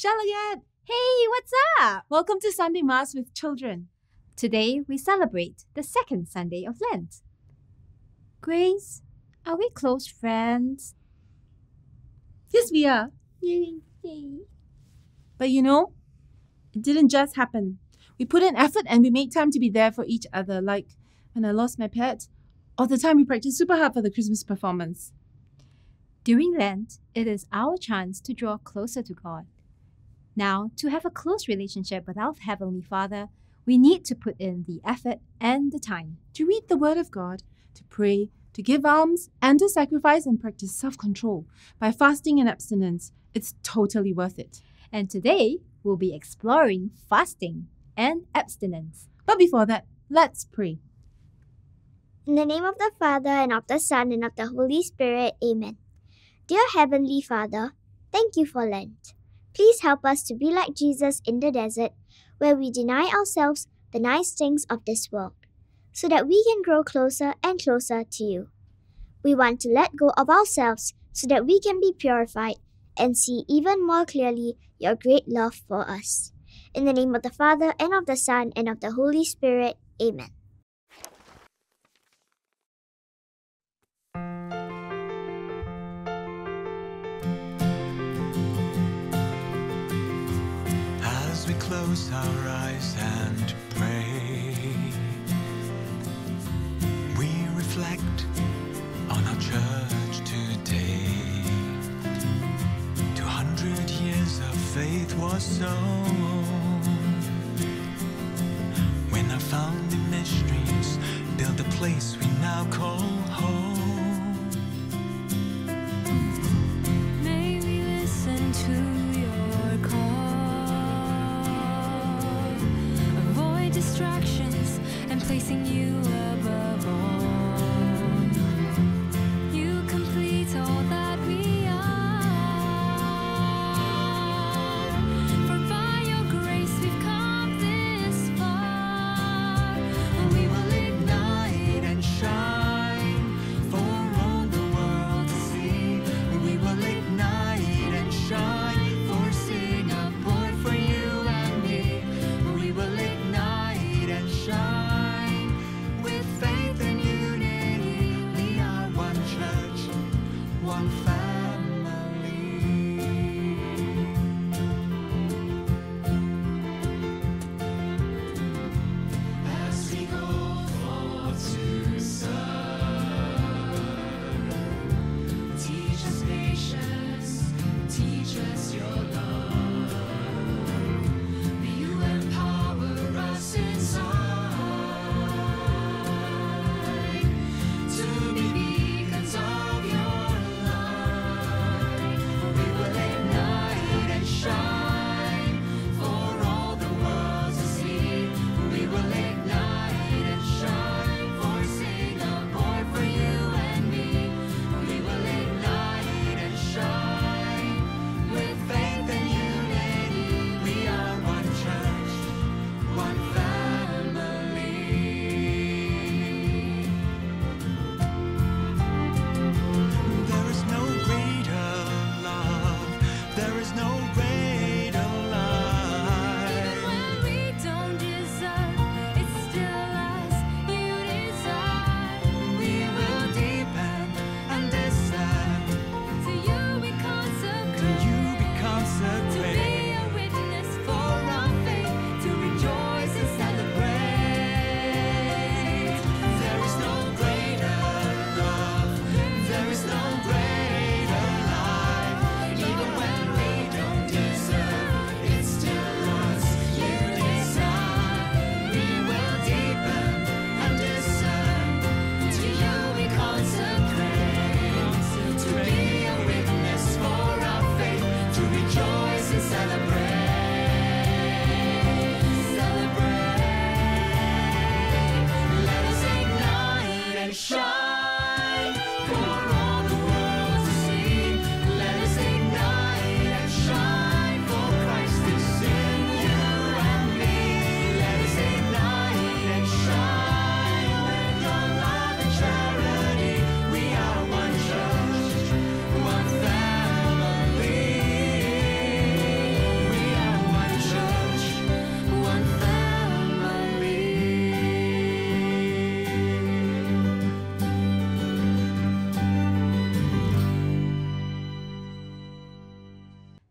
Shalagat! Hey, what's up? Welcome to Sunday Mass with children. Today we celebrate the second Sunday of Lent. Grace, are we close friends? Yes, we are. But you know, it didn't just happen. We put in effort and we made time to be there for each other, like when I lost my pet, or the time we practiced super hard for the Christmas performance. During Lent, it is our chance to draw closer to God. Now, to have a close relationship with our Heavenly Father, we need to put in the effort and the time. To read the Word of God, to pray, to give alms, and to sacrifice and practice self control by fasting and abstinence. It's totally worth it. And today, we'll be exploring fasting and abstinence. But before that, let's pray. In the name of the Father, and of the Son, and of the Holy Spirit, Amen. Dear Heavenly Father, thank you for Lent. Please help us to be like Jesus in the desert, where we deny ourselves the nice things of this world, so that we can grow closer and closer to you. We want to let go of ourselves so that we can be purified and see even more clearly your great love for us. In the name of the Father, and of the Son, and of the Holy Spirit, Amen. Close our eyes and pray. We reflect on our church today. Two hundred years of faith was sown when our founding mysteries built the place we now call placing you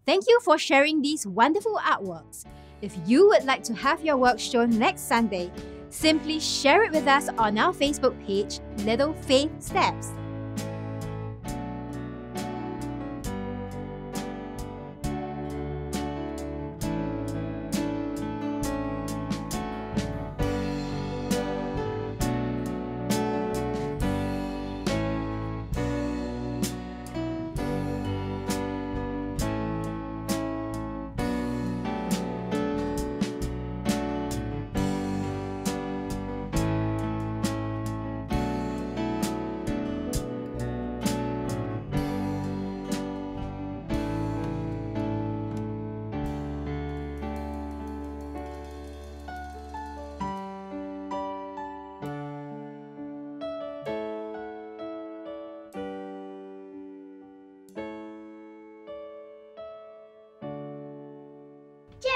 Thank you for sharing these wonderful artworks. If you would like to have your work shown next Sunday, simply share it with us on our Facebook page, Little Faith Steps.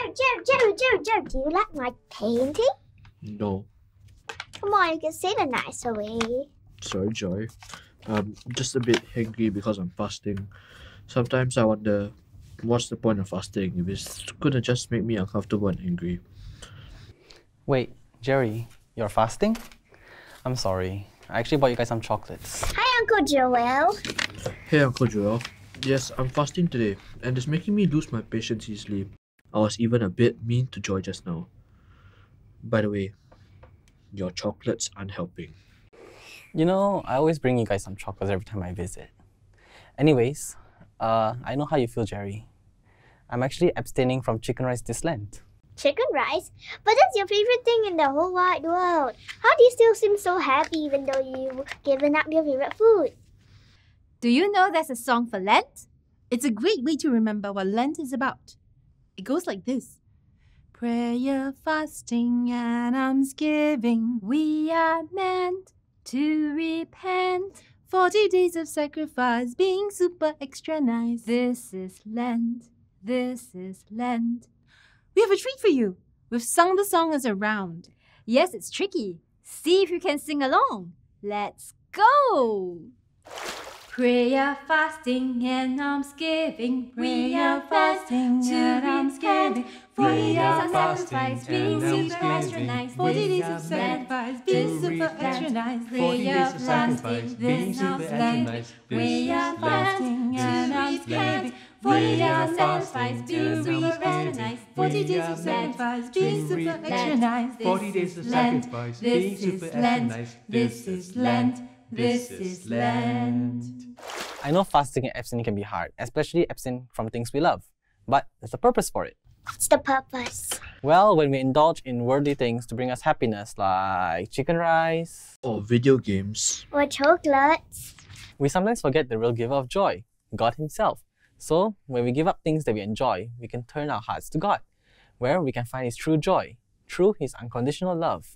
Joe, Joe, Joe, Joe, Joe, do you like my painting? No, Come on, you can see it a nicer way. sorry, Joy. I'm just a bit hungry because I'm fasting. Sometimes I wonder, what's the point of fasting if it's gonna just make me uncomfortable and angry? Wait, Jerry, you're fasting? I'm sorry. I actually bought you guys some chocolates. Hi, Uncle Joel. Hey, Uncle Joel. Yes, I'm fasting today, and it's making me lose my patience easily. I was even a bit mean to Joy just now. By the way, your chocolates aren't helping. You know, I always bring you guys some chocolates every time I visit. Anyways, uh, I know how you feel, Jerry. I'm actually abstaining from chicken rice this Lent. Chicken rice? But that's your favorite thing in the whole wide world. How do you still seem so happy even though you've given up your favorite food? Do you know there's a song for Lent? It's a great way to remember what Lent is about. It goes like this Prayer, fasting, and almsgiving. We are meant to repent. 40 days of sacrifice, being super extra nice. This is Lent. This is Lent. We have a treat for you. We've sung the song as a round. Yes, it's tricky. See if you can sing along. Let's go! Prayer, fasting, and almsgiving. Prayer, fasting, and almsgiving. Forty days of sacrifice, being super extra nice. 40 days of sacrifice, being super extra nice. Prayer, fasting, this is Lent. Prayer, fasting, and almsgiving. Forty days of sacrifice, being super extra nice. 40 days of sacrifice, being super extra nice. 40 days of sacrifice, being super nice. This is Lent. This is Lent. I know fasting and abstaining can be hard, especially abstain from things we love. But there's a purpose for it. What's the purpose? Well, when we indulge in worldly things to bring us happiness, like chicken rice, Or video games. Or chocolates? we sometimes forget the real giver of joy, God Himself. So, when we give up things that we enjoy, we can turn our hearts to God, where we can find His true joy, through His unconditional love.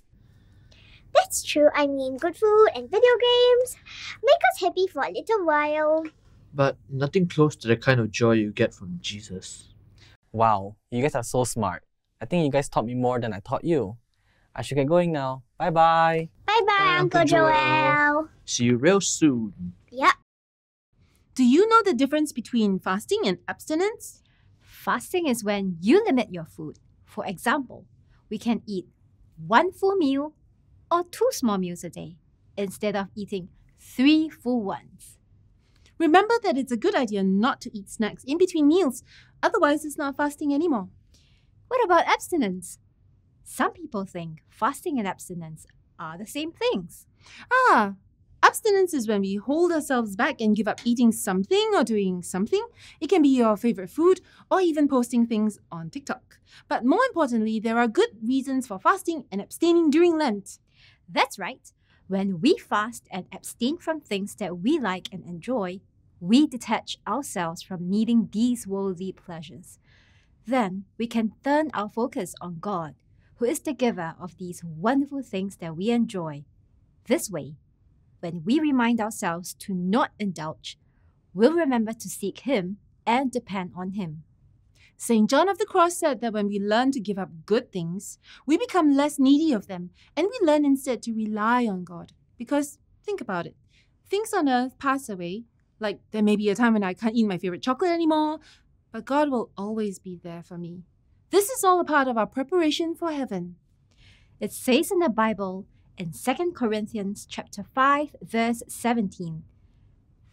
That's true. I mean, good food and video games make us happy for a little while. But nothing close to the kind of joy you get from Jesus. Wow, you guys are so smart. I think you guys taught me more than I taught you. I should get going now. Bye bye. Bye bye, Uncle Uncle Joel. Joel. See you real soon. Yep. Do you know the difference between fasting and abstinence? Fasting is when you limit your food. For example, we can eat one full meal or two small meals a day instead of eating three full ones. Remember that it's a good idea not to eat snacks in between meals, otherwise, it's not fasting anymore. What about abstinence? Some people think fasting and abstinence are the same things. Ah, abstinence is when we hold ourselves back and give up eating something or doing something. It can be your favorite food or even posting things on TikTok. But more importantly, there are good reasons for fasting and abstaining during Lent. That's right. When we fast and abstain from things that we like and enjoy, we detach ourselves from needing these worldly pleasures. Then we can turn our focus on God, who is the giver of these wonderful things that we enjoy. This way, when we remind ourselves to not indulge, we'll remember to seek Him and depend on Him. St. John of the Cross said that when we learn to give up good things, we become less needy of them and we learn instead to rely on God. Because think about it things on earth pass away, like there may be a time when I can't eat my favorite chocolate anymore, but God will always be there for me. This is all a part of our preparation for heaven. It says in the Bible in 2 Corinthians chapter 5 verse 17.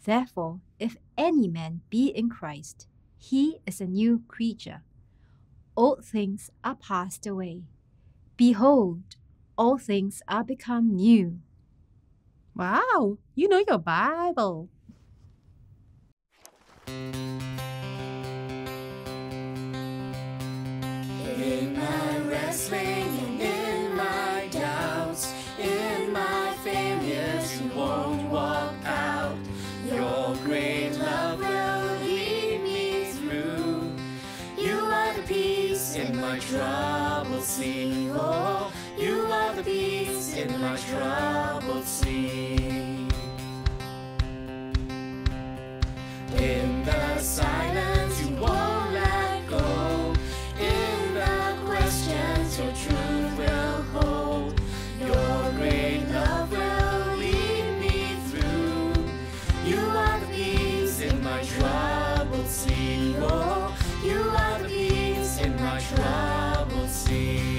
Therefore, if any man be in Christ, he is a new creature. Old things are passed away. Behold, all things are become new. Wow, you know your Bible. In my wrestling troubled sea. In the silence, you won't let go. In the questions, your truth will hold. Your great love will lead me through. You are the peace in my troubled sea. Oh, you are the peace in my troubled sea.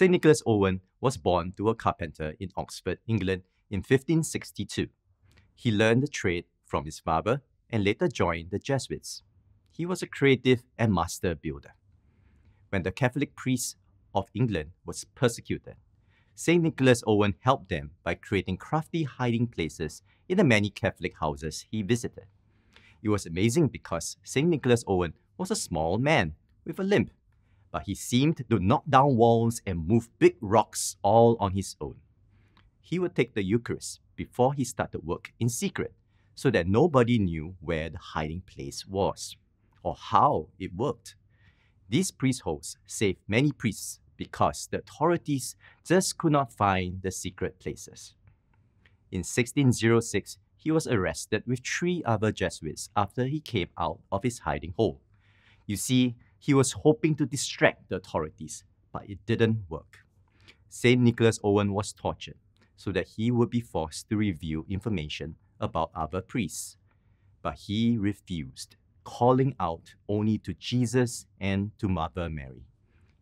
St. Nicholas Owen was born to a carpenter in Oxford, England in 1562. He learned the trade from his father and later joined the Jesuits. He was a creative and master builder. When the Catholic priests of England was persecuted, St. Nicholas Owen helped them by creating crafty hiding places in the many Catholic houses he visited. It was amazing because St. Nicholas Owen was a small man with a limp, but he seemed to knock down walls and move big rocks all on his own. He would take the Eucharist before he started work in secret so that nobody knew where the hiding place was or how it worked. These priest holes saved many priests because the authorities just could not find the secret places. In 1606, he was arrested with three other Jesuits after he came out of his hiding hole. You see, he was hoping to distract the authorities, but it didn't work. St. Nicholas Owen was tortured so that he would be forced to reveal information about other priests. But he refused, calling out only to Jesus and to Mother Mary.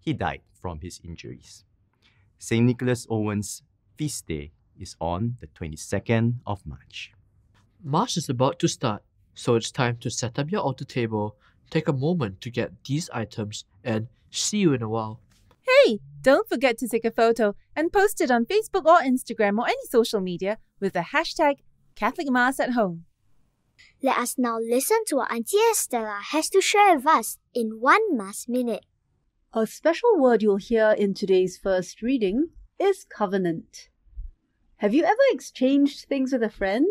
He died from his injuries. St. Nicholas Owen's feast day is on the 22nd of March. March is about to start, so it's time to set up your altar table, take a moment to get these items, and see you in a while. Hey, don't forget to take a photo and post it on Facebook or Instagram or any social media with the hashtag Catholic Mass at Home. Let us now listen to what Auntie Estella has to share with us in one Mass Minute. A special word you'll hear in today's first reading is covenant. Have you ever exchanged things with a friend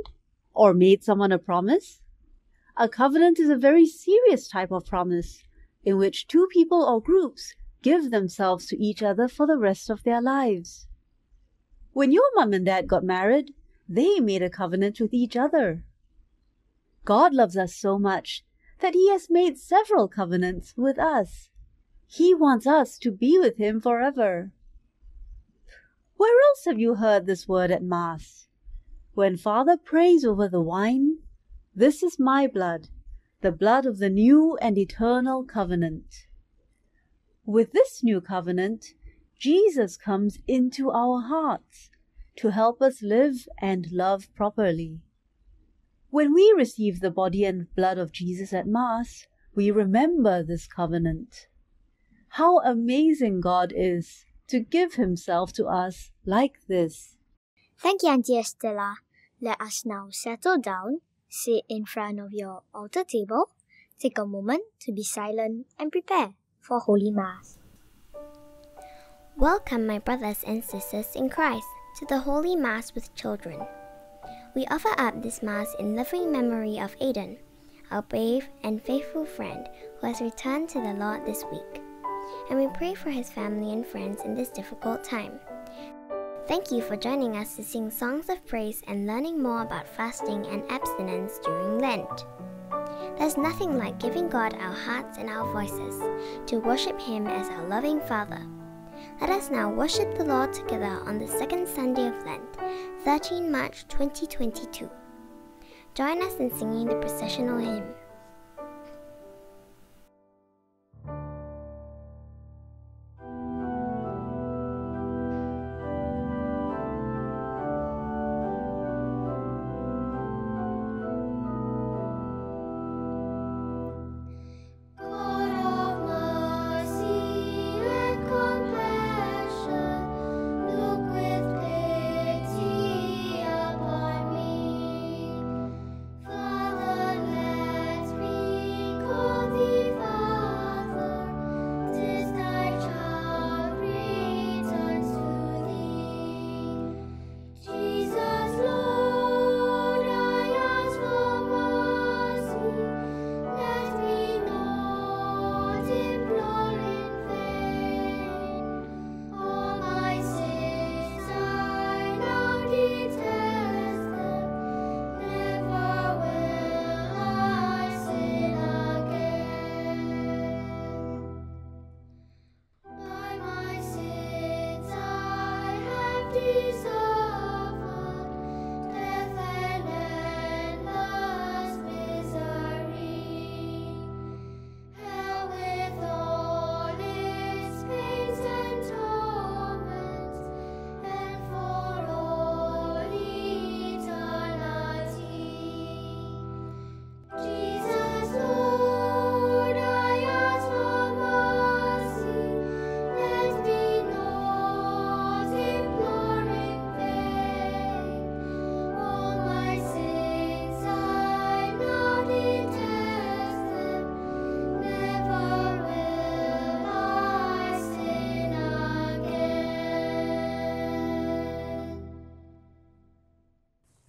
or made someone a promise? A covenant is a very serious type of promise in which two people or groups give themselves to each other for the rest of their lives. When your mum and dad got married, they made a covenant with each other. God loves us so much that He has made several covenants with us. He wants us to be with Him forever. Where else have you heard this word at Mass? When Father prays over the wine, this is my blood, the blood of the new and eternal covenant. With this new covenant, Jesus comes into our hearts to help us live and love properly. When we receive the body and blood of Jesus at Mass, we remember this covenant. How amazing God is to give Himself to us like this. Thank you, Auntie Estella. Let us now settle down, sit in front of your altar table, take a moment to be silent and prepare for Holy Mass. Welcome, my brothers and sisters in Christ, to the Holy Mass with children. We offer up this Mass in loving memory of Aidan, our brave and faithful friend who has returned to the Lord this week. And we pray for his family and friends in this difficult time. Thank you for joining us to sing songs of praise and learning more about fasting and abstinence during Lent. There's nothing like giving God our hearts and our voices to worship Him as our loving Father. Let us now worship the Lord together on the second Sunday of Lent, 13 March 2022. Join us in singing the processional hymn.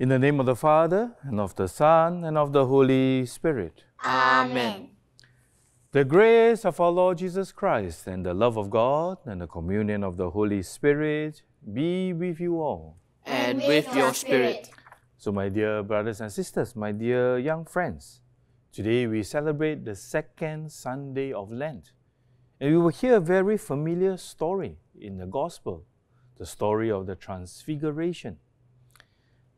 In the name of the Father, and of the Son, and of the Holy Spirit. Amen. The grace of our Lord Jesus Christ, and the love of God, and the communion of the Holy Spirit be with you all. And with your spirit. So, my dear brothers and sisters, my dear young friends, today we celebrate the second Sunday of Lent. And we will hear a very familiar story in the Gospel the story of the Transfiguration.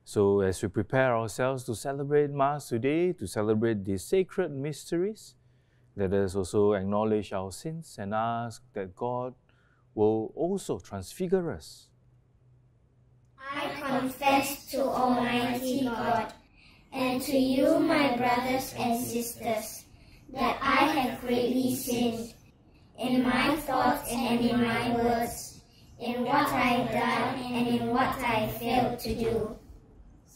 So, as we prepare ourselves to celebrate Mass today, to celebrate these sacred mysteries, let us also acknowledge our sins and ask that God will also transfigure us. I confess to Almighty God and to you, my brothers and sisters, that I have greatly sinned in my thoughts and in my words, in what I have done and in what I failed to do.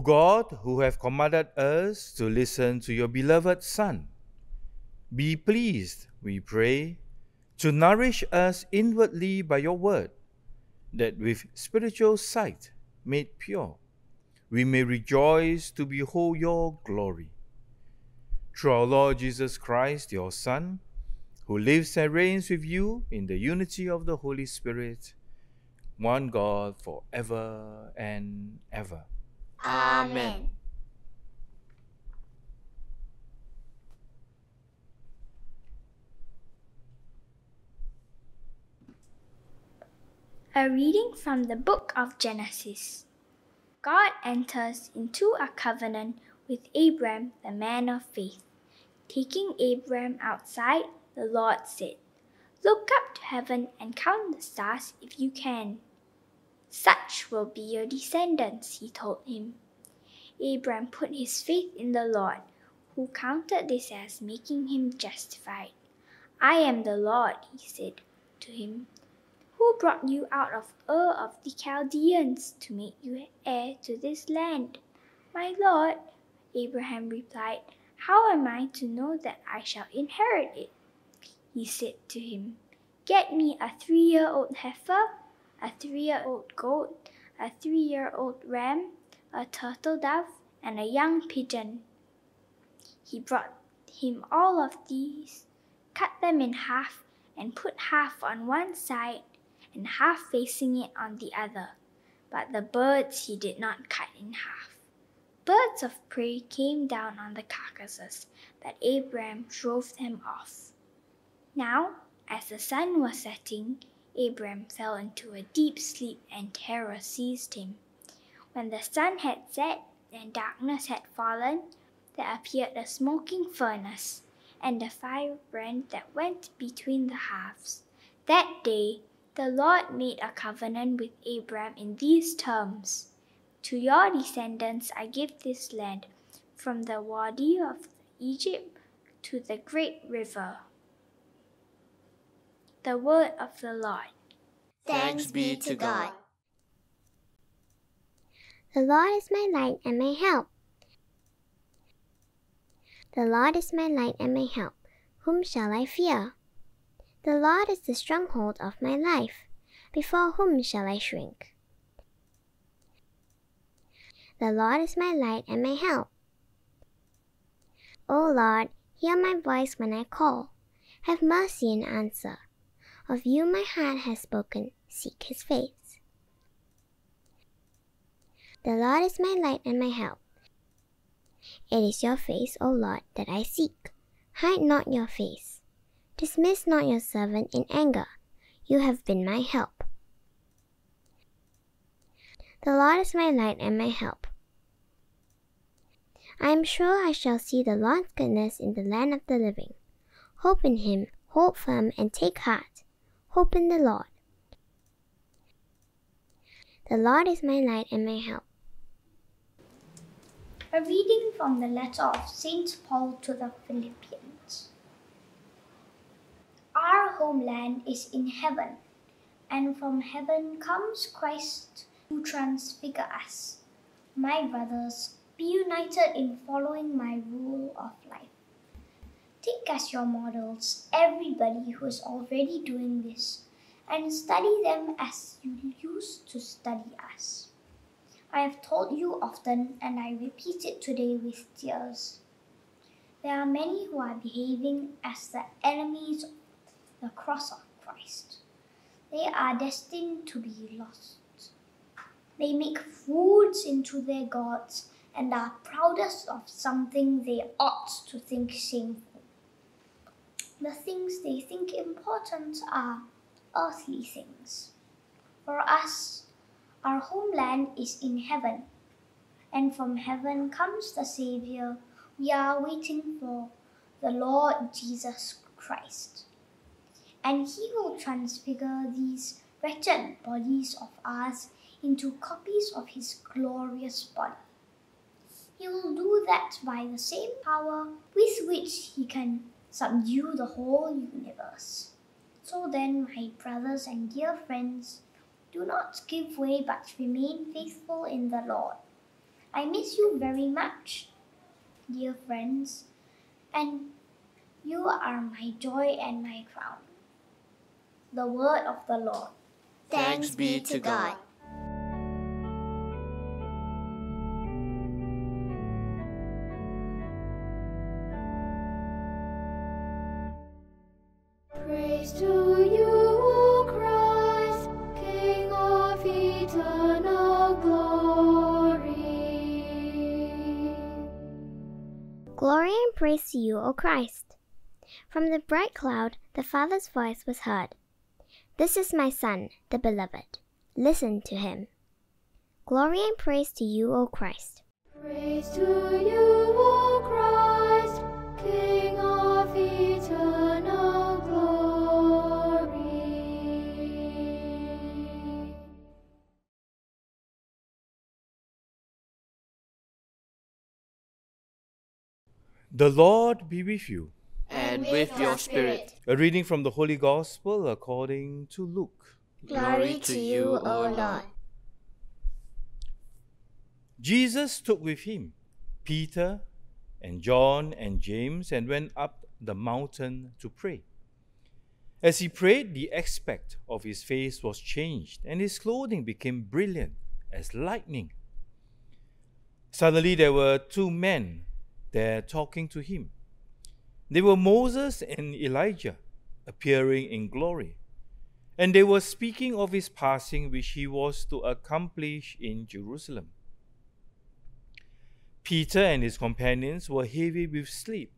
God, who have commanded us to listen to your beloved Son, be pleased, we pray, to nourish us inwardly by your word, that with spiritual sight made pure, we may rejoice to behold your glory. Through our Lord Jesus Christ, your Son, who lives and reigns with you in the unity of the Holy Spirit, one God for ever and ever. Amen. A reading from the book of Genesis. God enters into a covenant with Abram, the man of faith. Taking Abram outside, the Lord said, Look up to heaven and count the stars if you can. Such will be your descendants, he told him. Abram put his faith in the Lord, who counted this as making him justified. I am the Lord, he said to him, who brought you out of Ur of the Chaldeans to make you heir to this land? My Lord, Abraham replied, How am I to know that I shall inherit it? He said to him, Get me a three year old heifer, a three year old goat, a three year old ram, a turtle dove, and a young pigeon. He brought him all of these, cut them in half, and put half on one side and half facing it on the other. But the birds he did not cut in half. Birds of prey came down on the carcasses, but Abram drove them off. Now, as the sun was setting, Abram fell into a deep sleep and terror seized him. When the sun had set and darkness had fallen, there appeared a smoking furnace, and a fire brand that went between the halves. That day the Lord made a covenant with Abram in these terms To your descendants I give this land, from the Wadi of Egypt to the great river. The word of the Lord. Thanks be to God. The Lord is my light and my help. The Lord is my light and my help. Whom shall I fear? The Lord is the stronghold of my life. Before whom shall I shrink? The Lord is my light and my help. O Lord, hear my voice when I call. Have mercy and answer. Of you my heart has spoken. seek his face. The Lord is my light and my help. It is your face, O Lord, that I seek. Hide not your face. Dismiss not your servant in anger. You have been my help. The Lord is my light and my help. I am sure I shall see the Lord's goodness in the land of the living. Hope in him, hold firm, and take heart. Hope in the Lord. The Lord is my light and my help. A reading from the letter of St. Paul to the Philippians. Our homeland is in heaven, and from heaven comes Christ to transfigure us. My brothers, be united in following my rule of life. Take as your models everybody who is already doing this, and study them as you used to study us. I have told you often, and I repeat it today with tears. There are many who are behaving as the enemies of the cross of Christ. They are destined to be lost. They make foods into their gods and are proudest of something they ought to think shameful. The things they think important are earthly things. For us, our homeland is in heaven, and from heaven comes the Savior we are waiting for, the Lord Jesus Christ. And he will transfigure these wretched bodies of ours into copies of his glorious body. He will do that by the same power with which he can subdue the whole universe. So then, my brothers and dear friends, do not give way but remain faithful in the Lord. I miss you very much, dear friends, and you are my joy and my crown. The word of the Lord. Thanks be to God. Praise to you, O Christ. From the bright cloud, the Father's voice was heard. This is my Son, the Beloved. Listen to him. Glory and praise to you, O Christ. Praise to you, O The Lord be with you. And with your spirit. A reading from the Holy Gospel according to Luke. Glory to you, O Lord. Jesus took with him Peter and John and James and went up the mountain to pray. As he prayed, the aspect of his face was changed, and his clothing became brilliant as lightning. Suddenly there were two men there talking to him. They were Moses and Elijah, appearing in glory. And they were speaking of his passing, which he was to accomplish in Jerusalem. Peter and his companions were heavy with sleep,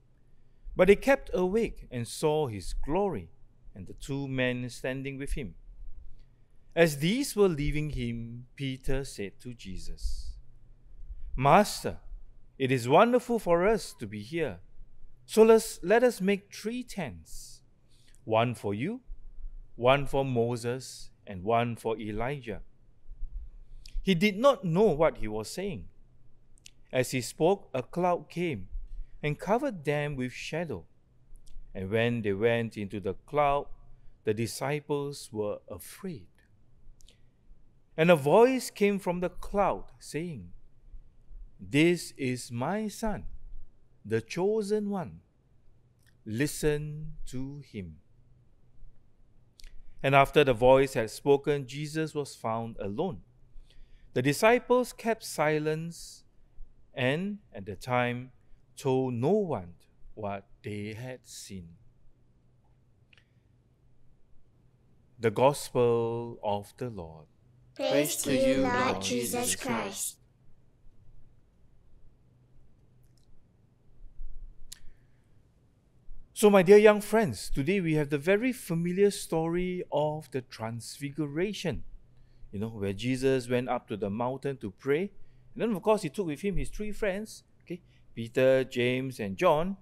but they kept awake and saw his glory and the two men standing with him. As these were leaving him, Peter said to Jesus, Master, it is wonderful for us to be here. So let's, let us make three tents one for you, one for Moses, and one for Elijah. He did not know what he was saying. As he spoke, a cloud came and covered them with shadow. And when they went into the cloud, the disciples were afraid. And a voice came from the cloud saying, This is my son, the chosen one. Listen to him. And after the voice had spoken, Jesus was found alone. The disciples kept silence and at the time told no one what they had seen. The Gospel of the Lord. Praise to you, Lord Jesus Christ. So, my dear young friends, today we have the very familiar story of the Transfiguration. You know, where Jesus went up to the mountain to pray. And then, of course, he took with him his three friends, okay, Peter, James, and John.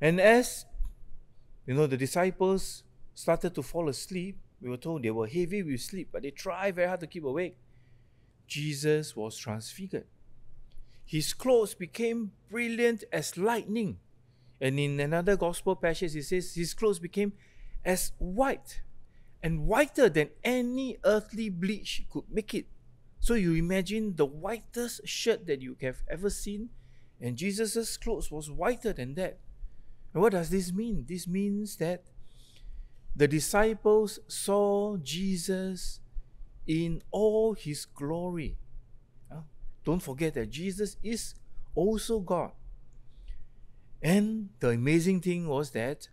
And as you know, the disciples started to fall asleep, we were told they were heavy with sleep, but they tried very hard to keep awake. Jesus was transfigured. His clothes became brilliant as lightning. And in another gospel passage, it says his clothes became as white and whiter than any earthly bleach could make it. So you imagine the whitest shirt that you have ever seen, and Jesus' clothes was whiter than that. And what does this mean? This means that the disciples saw Jesus in all his glory. Uh, Don't forget that Jesus is also God. And the amazing thing was that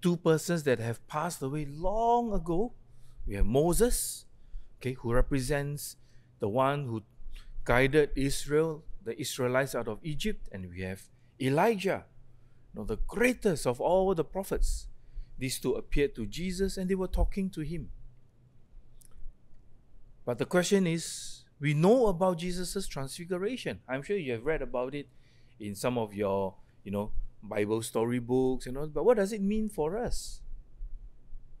two persons that have passed away long ago, we have Moses, okay, who represents the one who guided Israel, the Israelites out of Egypt, and we have Elijah, you know, the greatest of all the prophets. These two appeared to Jesus and they were talking to him. But the question is, we know about Jesus' transfiguration. I'm sure you have read about it in some of your, you know, Bible storybooks and all. But what does it mean for us?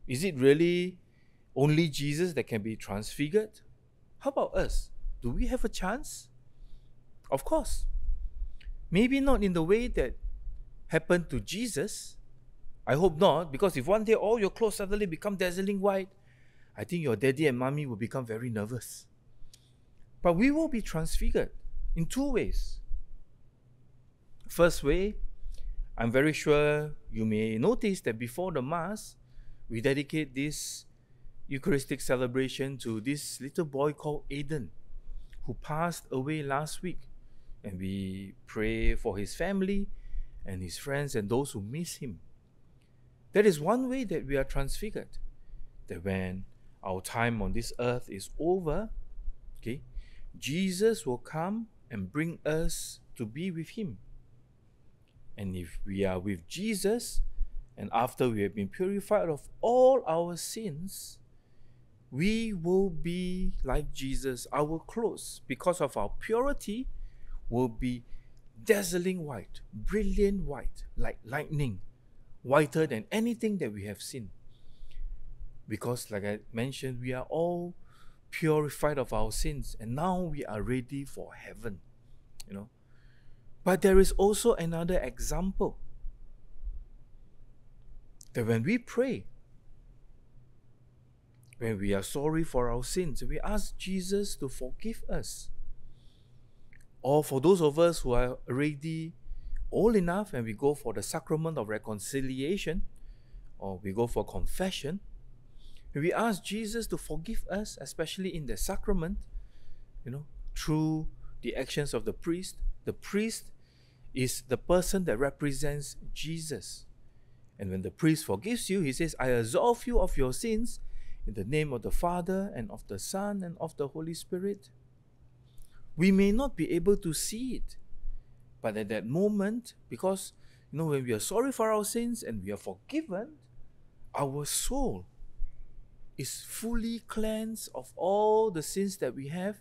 Is it really only Jesus that can be transfigured? How about us? Do we have a chance? Of course. Maybe not in the way that happened to Jesus. I hope not, because if one day all your clothes suddenly become dazzling white, I think your daddy and mommy will become very nervous. But we will be transfigured in two ways. First way, I'm very sure you may notice that before the Mass, we dedicate this Eucharistic celebration to this little boy called Aidan, who passed away last week. And we pray for his family and his friends and those who miss him. That is one way that we are transfigured. That when our time on this earth is over, okay, Jesus will come and bring us to be with him. And if we are with Jesus, and after we have been purified of all our sins, we will be like Jesus. Our clothes, because of our purity, will be dazzling white, brilliant white, like lightning, whiter than anything that we have seen. Because, like I mentioned, we are all purified of our sins, and now we are ready for heaven. You know. But there is also another example that when we pray, when we are sorry for our sins, we ask Jesus to forgive us. Or for those of us who are already old enough and we go for the sacrament of reconciliation, or we go for confession, we ask Jesus to forgive us, especially in the sacrament, you know, through the actions of the priest. The priest is the person that represents Jesus. And when the priest forgives you, he says, I absolve you of your sins in the name of the Father and of the Son and of the Holy Spirit. We may not be able to see it, but at that moment, because you know, when we are sorry for our sins and we are forgiven, our soul is fully cleansed of all the sins that we have.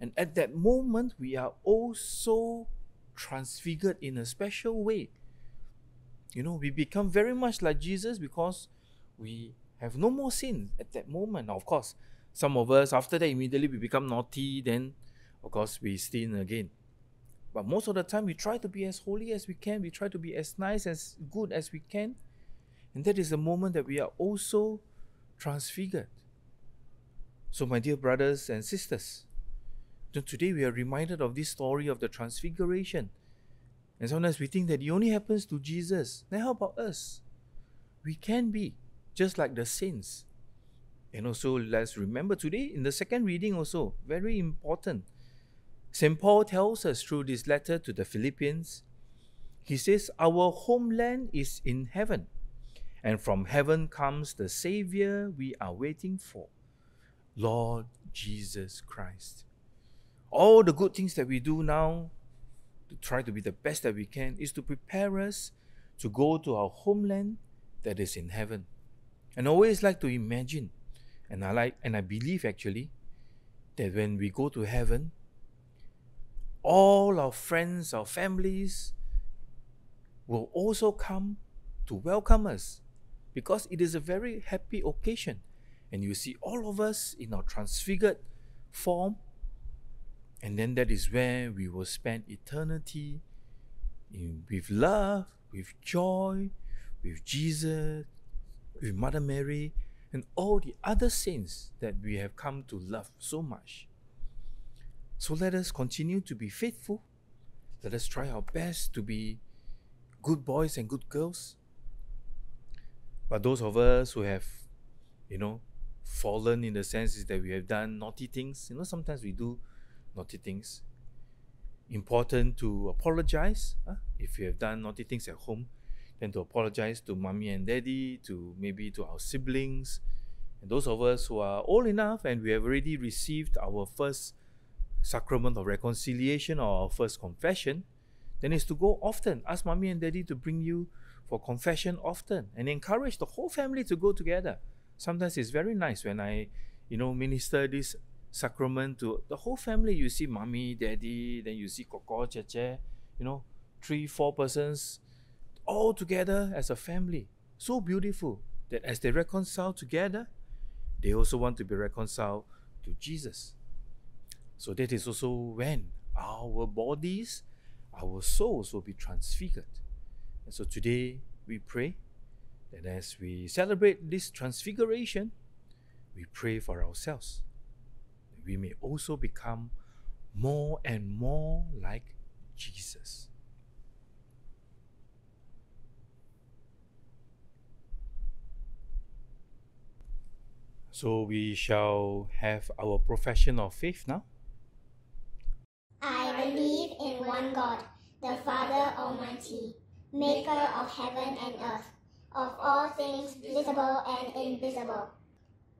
And at that moment, we are also transfigured in a special way. You know, we become very much like Jesus because we have no more sin at that moment. Now, of course, some of us, after that, immediately we become naughty, then, of course, we sin again. But most of the time, we try to be as holy as we can, we try to be as nice, as good as we can. And that is the moment that we are also transfigured. So, my dear brothers and sisters, today we are reminded of this story of the transfiguration. And sometimes we think that it only happens to Jesus. Now, how about us? We can be just like the saints. And also, let's remember today in the second reading, also very important. St. Paul tells us through this letter to the Philippians, he says, Our homeland is in heaven, And from heaven comes the Savior we are waiting for, Lord Jesus Christ. All the good things that we do now to try to be the best that we can is to prepare us to go to our homeland that is in heaven. And I always like to imagine, and I like and I believe actually, that when we go to heaven, all our friends, our families will also come to welcome us because it is a very happy occasion. And you see all of us in our transfigured form. And then that is where we will spend eternity in, with love, with joy, with Jesus, with Mother Mary, and all the other saints that we have come to love so much. So let us continue to be faithful. Let us try our best to be good boys and good girls. But those of us who have, you know, fallen in the sense is that we have done naughty things, you know, sometimes we do naughty things. Important to apologize huh? if you have done naughty things at home, then to apologize to mommy and daddy, to maybe to our siblings, and those of us who are old enough and we have already received our first sacrament of reconciliation or our first confession, then is to go often. Ask mommy and daddy to bring you for confession often and encourage the whole family to go together. Sometimes it's very nice when I, you know, minister this sacrament to the whole family. You see mommy, daddy, then you see koko, cheche, you know, three, four persons all together as a family. So beautiful that as they reconcile together, they also want to be reconciled to Jesus. So that is also when our bodies, our souls will be transfigured. And so today we pray that as we celebrate this transfiguration, we pray for ourselves. We may also become more and more like Jesus. So we shall have our profession of faith now. I believe in one God, the Father Almighty, maker of heaven and earth, of all things visible and invisible.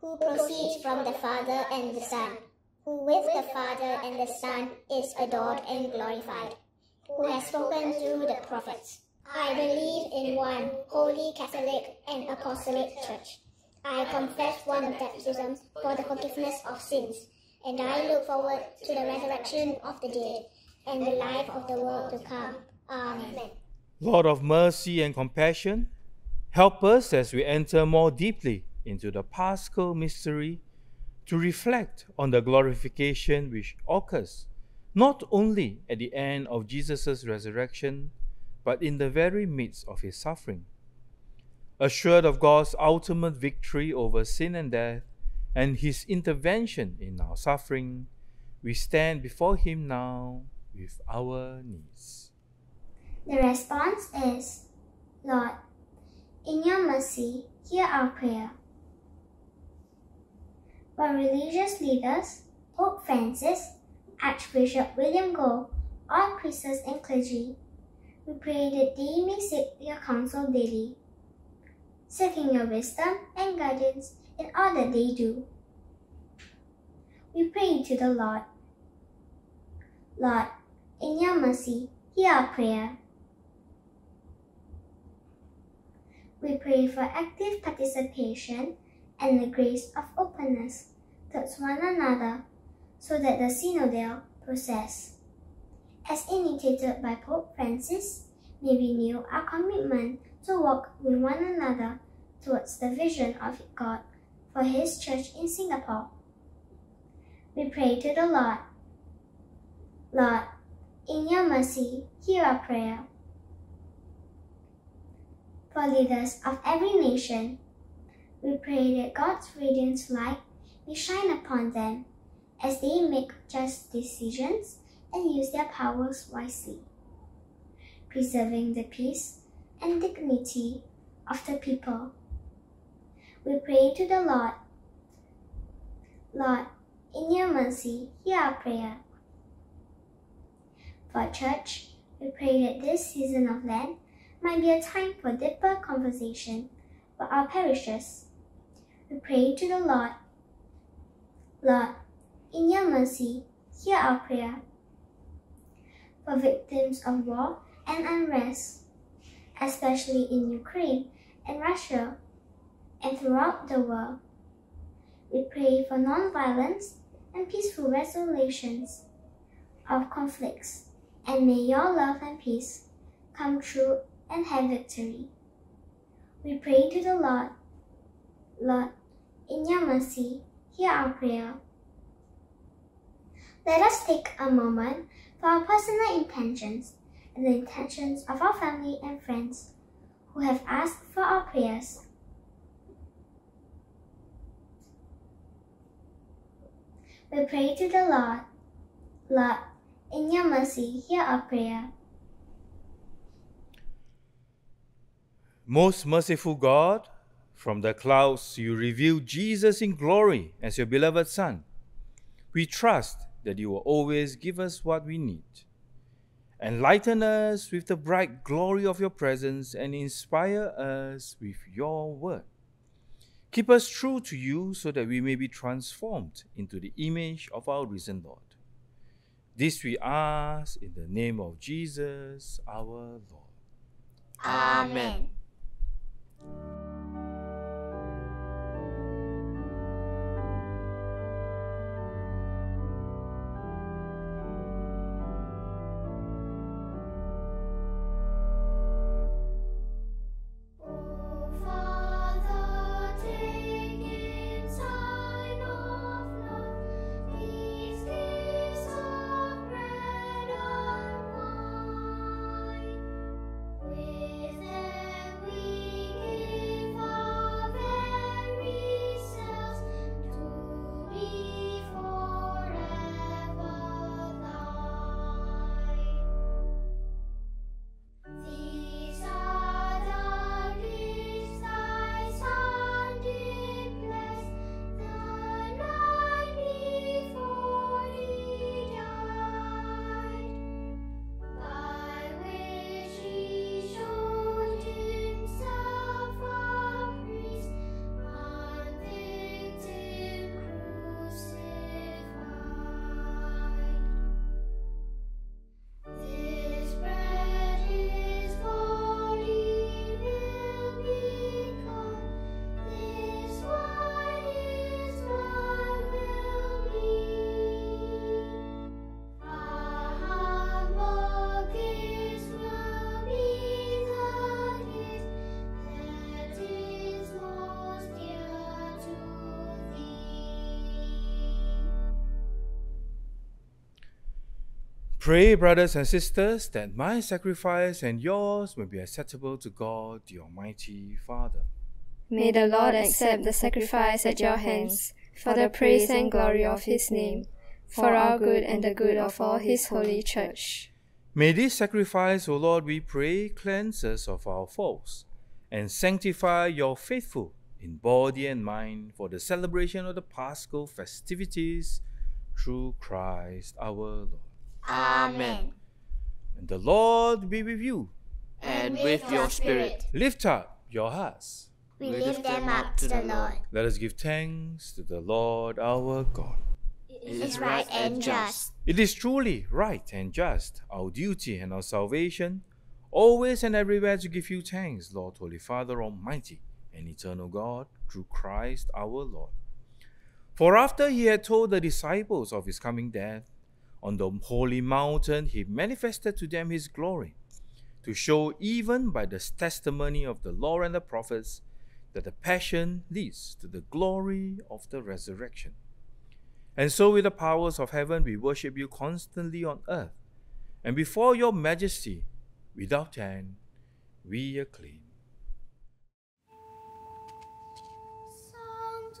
who proceeds from the Father and the Son, who with the Father and the Son is adored and glorified, who has spoken through the prophets. I believe in one holy Catholic and Apostolic Church. I confess one baptism for the forgiveness of sins, and I look forward to the resurrection of the dead and the life of the world to come. Amen. Lord of mercy and compassion, help us as we enter more deeply into the paschal mystery to reflect on the glorification which occurs not only at the end of Jesus' resurrection, but in the very midst of his suffering. Assured of God's ultimate victory over sin and death and his intervention in our suffering, we stand before him now with our needs. The response is Lord, in your mercy, hear our prayer. For religious leaders, Pope Francis, Archbishop William Goh, all priests and clergy, we pray that they may seek your counsel daily, seeking your wisdom and guidance in all that they do. We pray to the Lord. Lord, in your mercy, hear our prayer. We pray for active participation and the grace of openness towards one another so that the synodal process, as initiated by Pope Francis, may renew our commitment to walk with one another towards the vision of God for His church in Singapore. We pray to the Lord. Lord, in your mercy, hear our prayer. For leaders of every nation, we pray that God's radiant light may shine upon them as they make just decisions and use their powers wisely, preserving the peace and dignity of the people. We pray to the Lord. Lord, in your mercy, hear our prayer. For church, we pray that this season of Lent might be a time for deeper conversation about our parishes. We pray to the Lord. Lord, in your mercy, hear our prayer. For victims of war and unrest, especially in Ukraine and Russia, and throughout the world, we pray for non-violence and peaceful resolutions of conflicts, and may your love and peace come true and have victory. We pray to the Lord. Lord, in your mercy, hear our prayer. Let us take a moment for our personal intentions and the intentions of our family and friends who have asked for our prayers. We pray to the Lord. Lord, in your mercy, hear our prayer. Most merciful God, from the clouds you reveal Jesus in glory as your beloved Son. We trust that you will always give us what we need. Enlighten us with the bright glory of your presence and inspire us with your word. Keep us true to you so that we may be transformed into the image of our risen Lord. This we ask in the name of Jesus our Lord. Amen. Pray, brothers and sisters, that my sacrifice and yours may be acceptable to God, the Almighty Father. May the Lord accept the sacrifice at your hands for the praise and glory of his name, for our good and the good of all his holy church. May this sacrifice, O Lord, we pray, cleanse us of our faults and sanctify your faithful in body and mind for the celebration of the Paschal festivities through Christ our Lord. Amen. And the Lord be with you. And with your spirit. Lift up your hearts. We lift them up to the Lord. Let us give thanks to the Lord our God. It is right and just. It is truly right and just, our duty and our salvation, always and everywhere to give you thanks, Lord, Holy Father, Almighty and eternal God, through Christ our Lord. For after he had told the disciples of his coming death, on the holy mountain he manifested to them his glory, to show even by the testimony of the law and the prophets that the passion leads to the glory of the resurrection. And so, with the powers of heaven, we worship you constantly on earth, and before your majesty, without end, we acclaim. Sanctus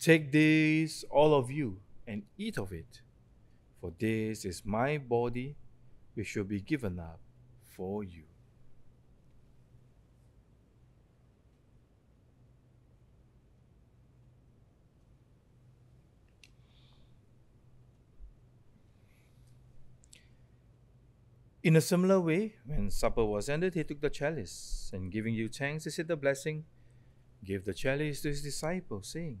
Take this, all of you, and eat of it, for this is my body, which will be given up for you. In a similar way, when supper was ended, he took the chalice, and giving you thanks, he said the blessing, gave the chalice to his disciples, saying,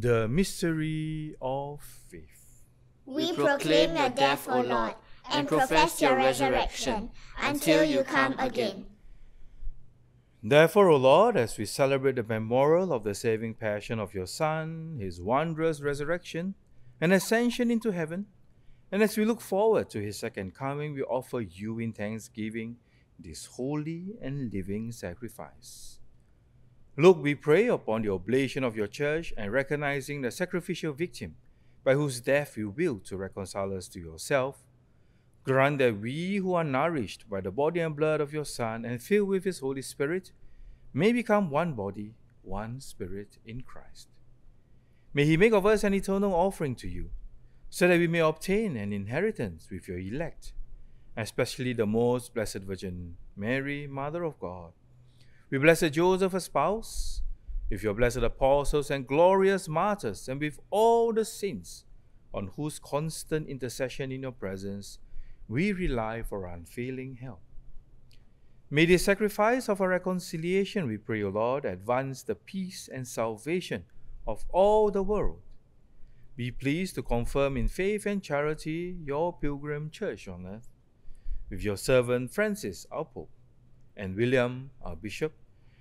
The mystery of faith. We proclaim your death, O Lord, and profess your resurrection until you come again. Therefore, O Lord, as we celebrate the memorial of the saving passion of your Son, his wondrous resurrection, and ascension into heaven, and as we look forward to his second coming, we offer you in thanksgiving this holy and living sacrifice. Look, we pray upon the oblation of your church and recognizing the sacrificial victim by whose death you will to reconcile us to yourself. Grant that we who are nourished by the body and blood of your Son and filled with his Holy Spirit may become one body, one spirit in Christ. May he make of us an eternal offering to you, so that we may obtain an inheritance with your elect, especially the most blessed Virgin Mary, Mother of God with blessed Joseph, her spouse, with your blessed apostles and glorious martyrs, and with all the saints, on whose constant intercession in your presence we rely for unfailing help. May the sacrifice of our reconciliation, we pray, O Lord, advance the peace and salvation of all the world. Be pleased to confirm in faith and charity your pilgrim church on earth, with your servant Francis, our Pope, and William, our Bishop,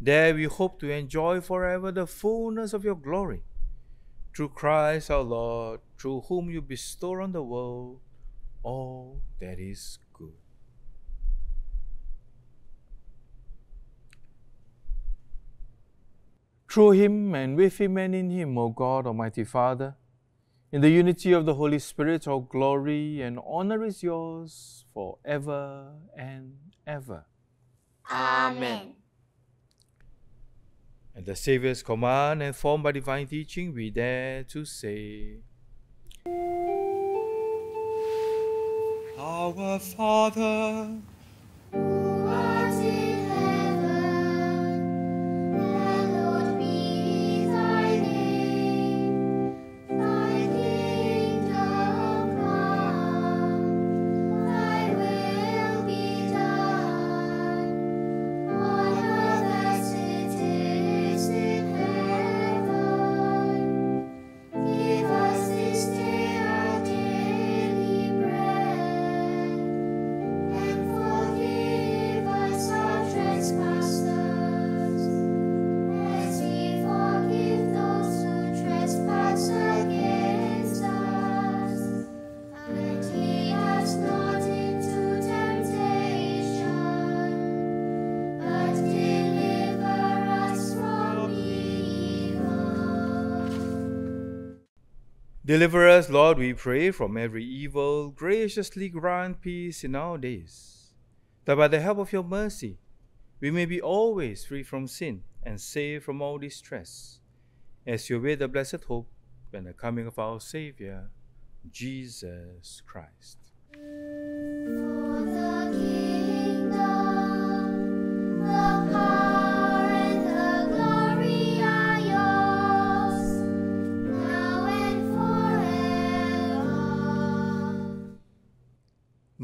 There we hope to enjoy forever the fullness of your glory. Through Christ our Lord, through whom you bestow on the world all that is good. Through him and with him and in him, O God, Almighty Father, in the unity of the Holy Spirit, all glory and honor is yours forever and ever. Amen. At the Saviour's command and formed by divine teaching, we dare to say, Our Father, Deliver us, Lord, we pray, from every evil. Graciously grant peace in our days, that by the help of your mercy we may be always free from sin and safe from all distress, as you await the blessed hope and the coming of our Saviour, Jesus Christ.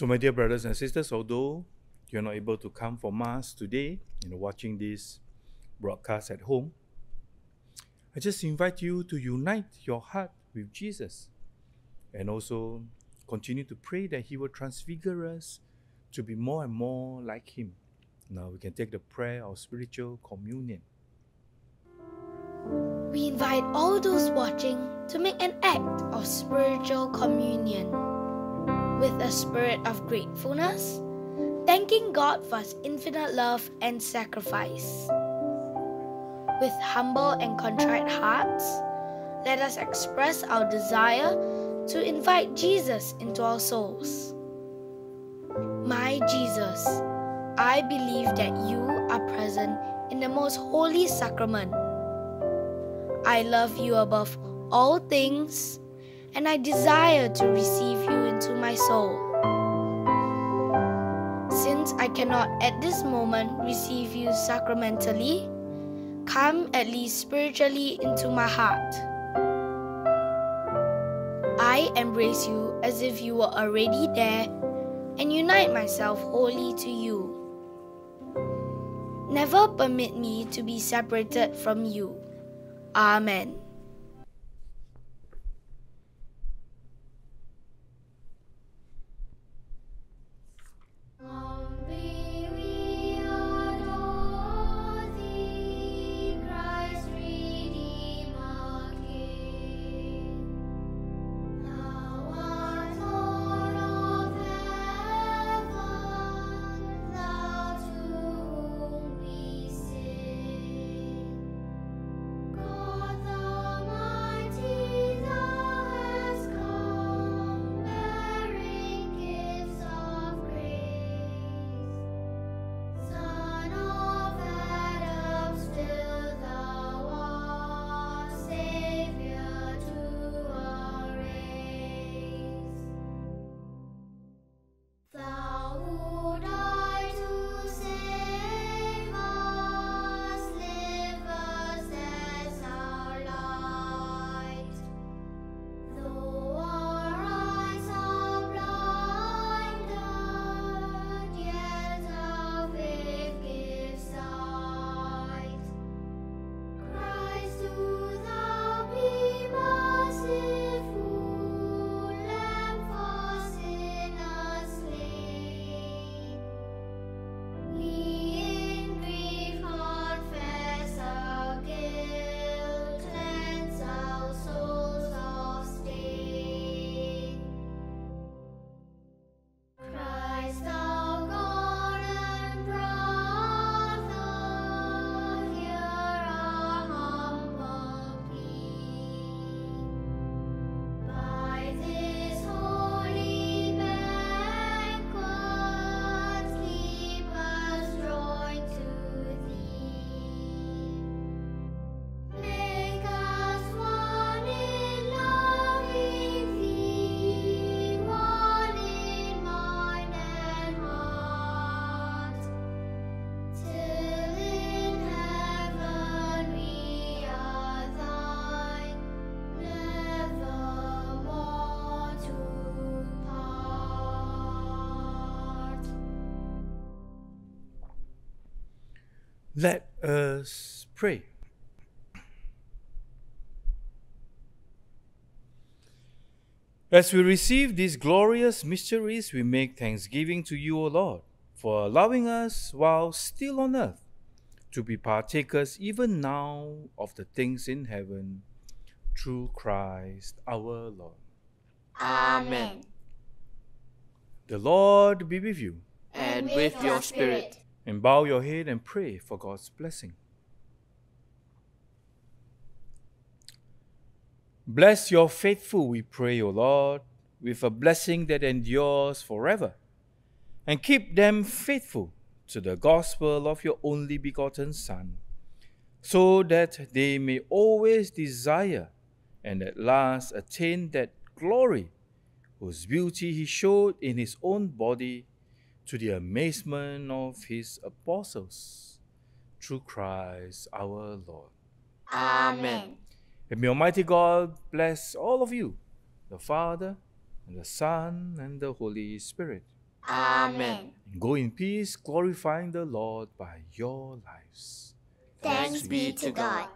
So, my dear brothers and sisters, although you're not able to come for Mass today, you know, watching this broadcast at home, I just invite you to unite your heart with Jesus and also continue to pray that He will transfigure us to be more and more like Him Now we can take the prayer of spiritual communion. We invite all those watching to make an act of spiritual communion with a spirit of gratefulness, thanking God for His infinite love and sacrifice. With humble and contrite hearts, let us express our desire to invite Jesus into our souls. My Jesus, I believe that you are present in the most holy sacrament. I love you above all things, and I desire to receive you into my soul. Since I cannot at this moment receive you sacramentally, come at least spiritually into my heart. I embrace you as if you were already there and unite myself wholly to you. Never permit me to be separated from you. Amen. Let us pray. As we receive these glorious mysteries, we make thanksgiving to you, O Lord, for allowing us, while still on earth, to be partakers even now of the things in heaven, through Christ our Lord. Amen. The Lord be with you. And with your spirit. And bow your head and pray for God's blessing. Bless your faithful, we pray, O Lord, with a blessing that endures forever. And keep them faithful to the gospel of your only begotten Son, so that they may always desire and at last attain that glory whose beauty he showed in his own body to the amazement of his apostles. Through Christ our Lord. Amen. And may Almighty God bless all of you, the Father, and the Son, and the Holy Spirit. Amen. And go in peace, glorifying the Lord by your lives. Thanks be to God.